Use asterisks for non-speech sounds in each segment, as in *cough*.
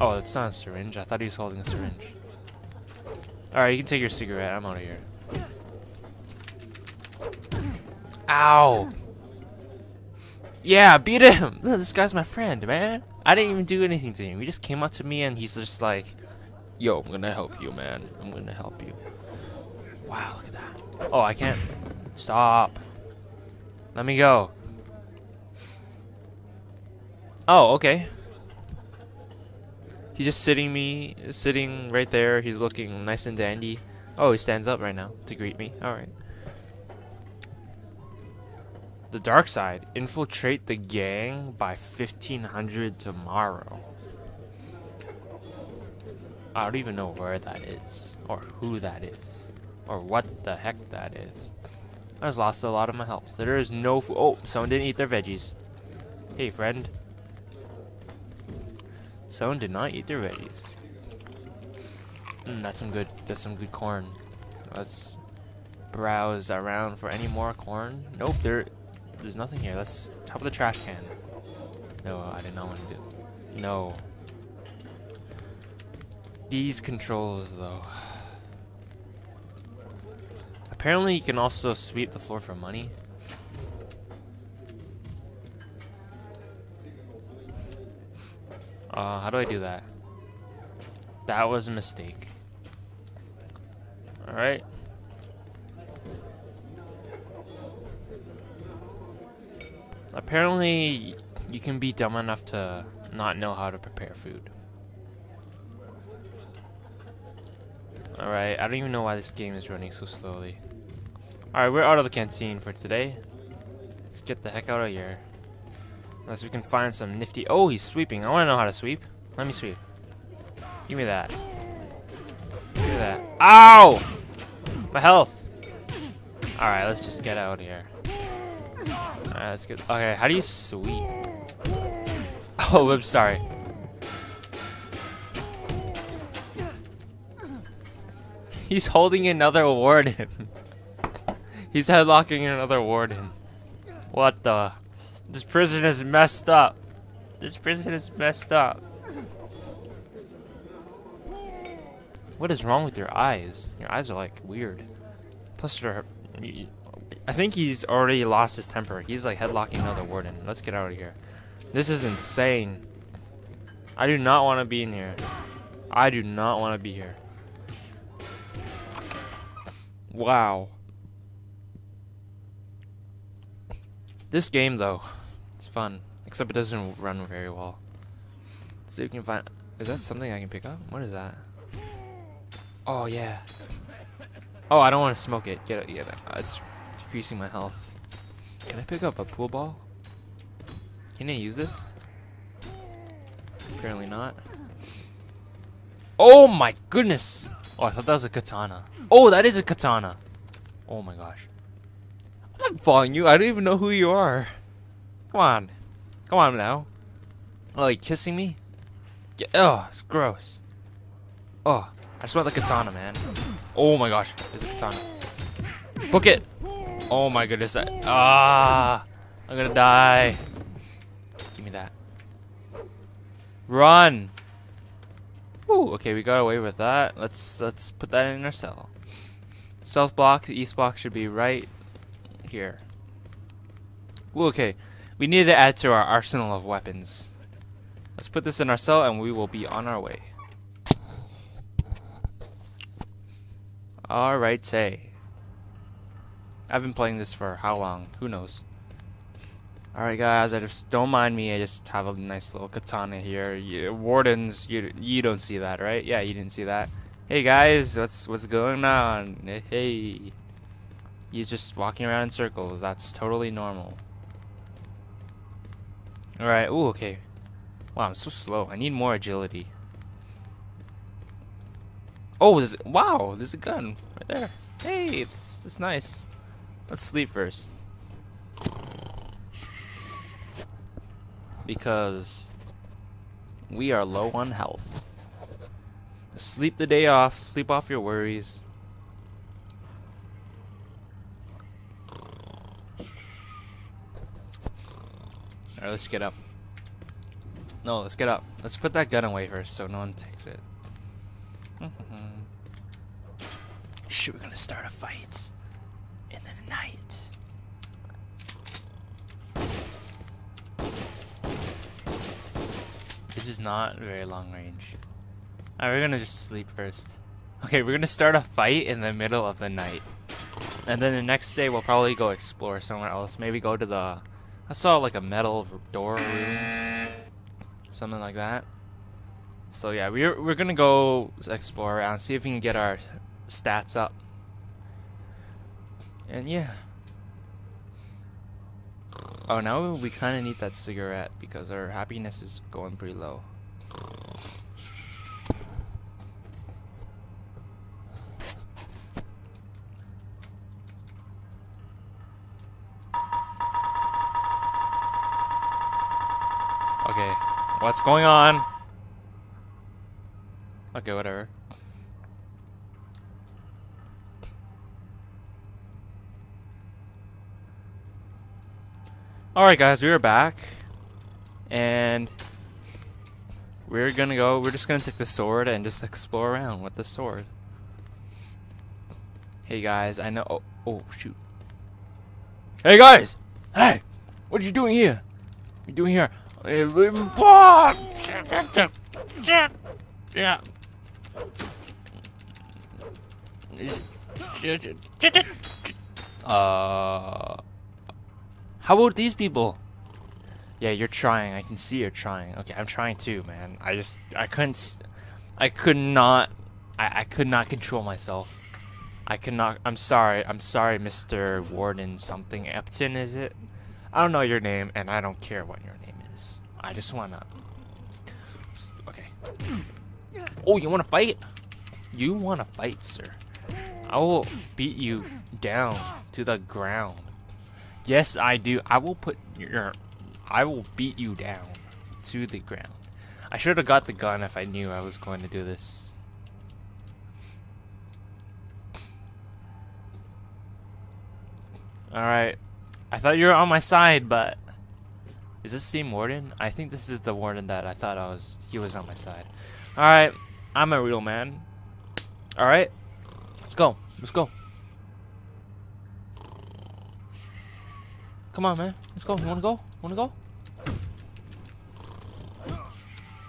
Oh, it's not a syringe. I thought he was holding a syringe. Alright, you can take your cigarette. I'm out of here. Ow! Yeah, beat him! *laughs* This guy's my friend, man. I didn't even do anything to him. He just came up to me and he's just like, Yo, I'm gonna help you, man. I'm gonna help you. Wow, look at that. Oh, I can't. Stop. Let me go. Oh, okay. He's just sitting me, sitting right there. He's looking nice and dandy. Oh, he stands up right now to greet me. All right. The dark side. Infiltrate the gang by 1500 tomorrow. I don't even know where that is, or who that is, or what the heck that is. I just lost a lot of my health. There is no food. Oh, someone didn't eat their veggies. Hey, friend. Someone did not eat their veggies. Mm, that's some good. That's some good corn. Let's browse around for any more corn. Nope, there, there's nothing here. Let's. How about the trash can? No, I did not want to do. No. These controls, though. Apparently, you can also sweep the floor for money. Uh, how do I do that? That was a mistake. Alright. Apparently, you can be dumb enough to not know how to prepare food. Alright, I don't even know why this game is running so slowly. Alright, we're out of the canteen for today. Let's get the heck out of here. Unless we can find some nifty... Oh, he's sweeping. I want to know how to sweep. Let me sweep. Give me that. Give me that. Ow! My health. Alright, let's just get out of here. Alright, let's get... Okay, how do you sweep? *laughs* Oh, I'm sorry. *laughs* He's holding another warden. *laughs* He's headlocking another warden. What the? This prison is messed up. This prison is messed up. What is wrong with your eyes? Your eyes are like weird. Plus. I think he's already lost his temper. He's like headlocking another warden. Let's get out of here. This is insane. I do not want to be in here. I do not want to be here. Wow. This game, though, fun. Except it doesn't run very well. So you can find... Is that something I can pick up? What is that? Oh, yeah. Oh, I don't want to smoke it. Get it. It. Uh, it's decreasing my health. Can I pick up a pool ball? Can I use this? Apparently not. Oh my goodness! Oh, I thought that was a katana. Oh, that is a katana. Oh my gosh. I'm following you. I don't even know who you are. Come on. Come on now. Oh, you kissing me? Get, oh, it's gross. Oh, I just want the katana, man. Oh my gosh, there's a katana. Book it. Oh my goodness. I, ah, I'm gonna die. Give me that. Run. Ooh, okay, we got away with that. Let's let's put that in our cell. South block, east block should be right here. Ooh, okay, we need to add to our arsenal of weapons. Let's put this in our cell and we will be on our way. Alright, say. I've been playing this for how long? Who knows? Alright guys, I just don't mind me. I just have a nice little katana here. You, wardens, you you don't see that, right? Yeah, you didn't see that. Hey guys, what's what's going on? Hey. He's just walking around in circles. That's totally normal. Alright, ooh, okay. Wow, I'm so slow. I need more agility. Oh, there's wow, there's a gun right there. Hey, that's, that's nice. Let's sleep first. because we are low on health. Sleep the day off, sleep off your worries. Alright, let's get up. No, let's get up. Let's put that gun away first so no one takes it. *laughs* Shit, we're gonna start a fight in the night. This is not very long range. Alright, we're gonna just sleep first. Okay, we're gonna start a fight in the middle of the night. And then the next day we'll probably go explore somewhere else. Maybe go to the... I saw like a metal door room. Something like that. So yeah, we're, we're gonna go explore around, see if we can get our stats up. And yeah. Oh, now we kind of need that cigarette because our happiness is going pretty low. What's going on? Okay, whatever. Alright guys, we are back. And we're gonna go, we're just gonna take the sword and just explore around with the sword. Hey guys, I know, oh, oh shoot. Hey guys! Hey! What are you doing here? What are you doing here? Yeah. Uh... How about these people? Yeah, you're trying. I can see you're trying. Okay, I'm trying too, man. I just, I couldn't, I could not, I, I could not control myself. I cannot, I'm sorry, I'm sorry, Mr. Warden something. Epton, is it? I don't know your name, and I don't care what your name is. I just wanna, okay. Oh, you wanna fight? You wanna fight, sir. I will beat you down to the ground. Yes, I do. I will put your... I will beat you down to the ground. I should have got the gun if I knew I was going to do this. Alright. I thought you were on my side, but... Is this the same warden? I think this is the warden that I thought I was... He was on my side. Alright. I'm a real man. Alright. Let's go. Let's go. Come on, man. Let's go. You wanna go? You Wanna go?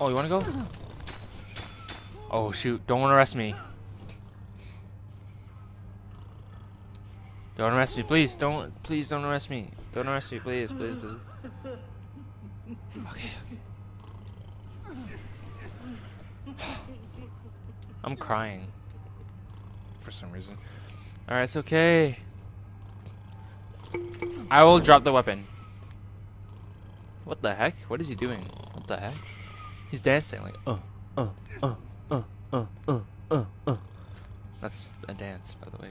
Oh, you wanna go? Oh, shoot. Don't arrest me. Don't arrest me, please. Don't, please don't arrest me. Don't arrest me, please, please, please. Okay, okay. I'm crying. For some reason. Alright, it's okay. I will drop the weapon. What the heck? What is he doing? What the heck? He's dancing like uh uh uh uh uh uh uh uh. That's a dance, by the way.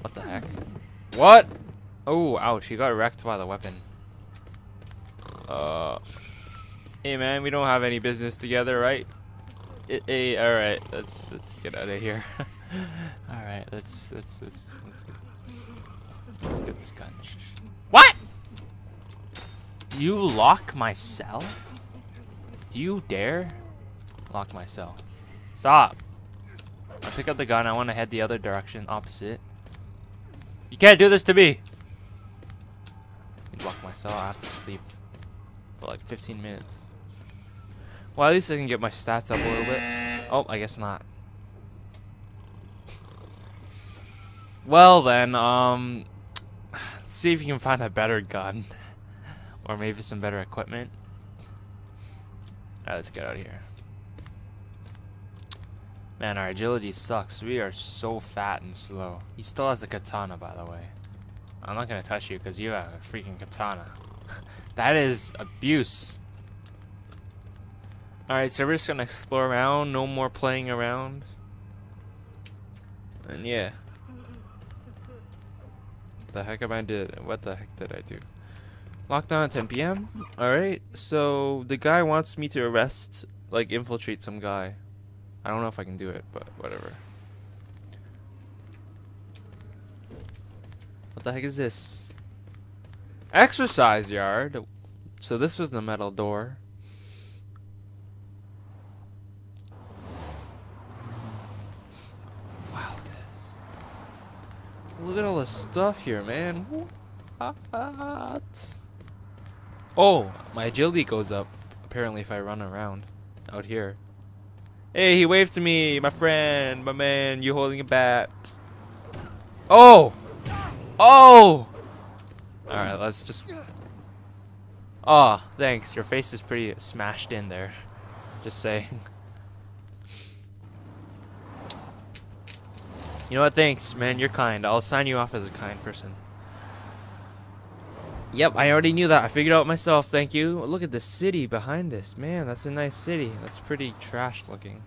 What the heck? What? Oh, ouch! He got wrecked by the weapon. Uh. Hey man, we don't have any business together, right? hey, all right. Let's let's get out of here. *laughs* all right. Let's let's let's let's. Let's get this gun. What? You lock my cell? Do you dare lock my cell? Stop. I pick up the gun. I want to head the other direction, opposite. You can't do this to me. Lock my cell. I have to sleep for like 15 minutes. Well, at least I can get my stats up a little bit. Oh, I guess not. Well then, um, see if you can find a better gun. or maybe some better equipment. Alright, let's get out of here. Man, our agility sucks. We are so fat and slow. He still has the katana, by the way. I'm not gonna touch you because you have a freaking katana. That is abuse. Alright, so we're just gonna explore around. No more playing around. And yeah the heck am I did? What the heck did I do? Lockdown at 10 p.m. All right. So the guy wants me to arrest, like, infiltrate some guy. I don't know if I can do it, but whatever. What the heck is this? Exercise yard. So this was the metal door. Wow, this. Look at all this stuff here, man. What? Oh, my agility goes up, apparently, if I run around out here. Hey, he waved to me, my friend, my man, you holding a bat. Oh! Oh! All right, mm. let's just. Oh, thanks. Your face is pretty smashed in there. Just saying. You know what? Thanks, man. You're kind. I'll sign you off as a kind person. Yep, I already knew that. I figured out myself. Thank you. Look at the city behind this. Man, that's a nice city. That's pretty trash looking.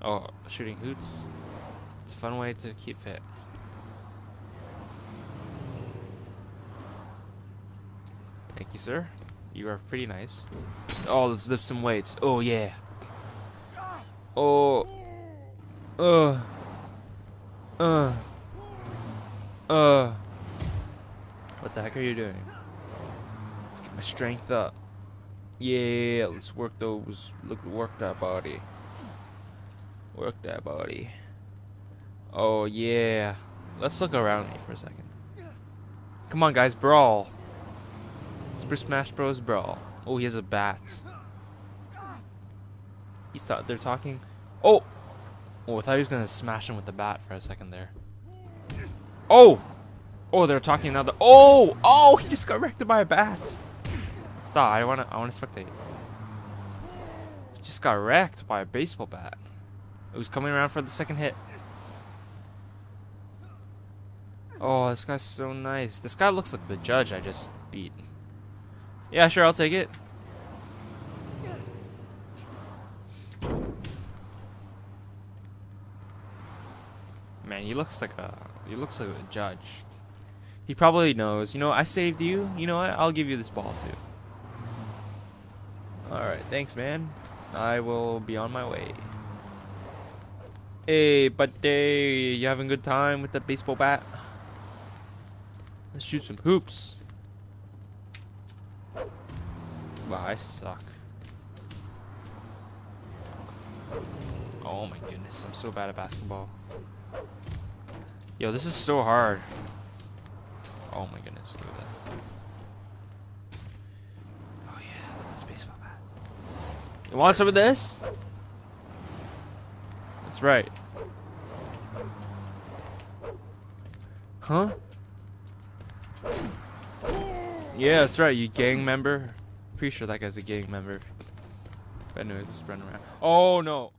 Oh, shooting hoots. It's a fun way to keep fit. Thank you, sir. You are pretty nice. Oh, let's lift some weights. Oh, yeah. Oh. Uh. Uh. Uh. What the heck are you doing? Let's get my strength up. Yeah, let's work those. Look, work that body. Work that body. Oh yeah. Let's look around me for a second. Come on, guys, brawl. Super Smash Bros. Brawl. Oh, he has a bat. He's thought they're talking. Oh. Oh, I thought he was gonna smash him with the bat for a second there. Oh! Oh, they're talking now. The oh! Oh! He just got wrecked by a bat. Stop! I wanna. I wanna spectate. He just got wrecked by a baseball bat. It was coming around for the second hit. Oh, this guy's so nice. This guy looks like the judge I just beat. Yeah, sure, I'll take it. Man, he looks like a he looks like a judge. He probably knows. You know, I saved you. You know what? I'll give you this ball too. All right, thanks, man. I will be on my way. Hey, buddy, you having a good time with the baseball bat? Let's shoot some hoops. Wow, I suck. Oh my goodness, I'm so bad at basketball. Yo, this is so hard. Oh my goodness, look at that. Oh yeah, this baseball bat. You want some of this? That's right. Huh? Yeah, that's right, you gang member. Pretty sure that guy's a gang member. But anyways, let's run around. Oh no!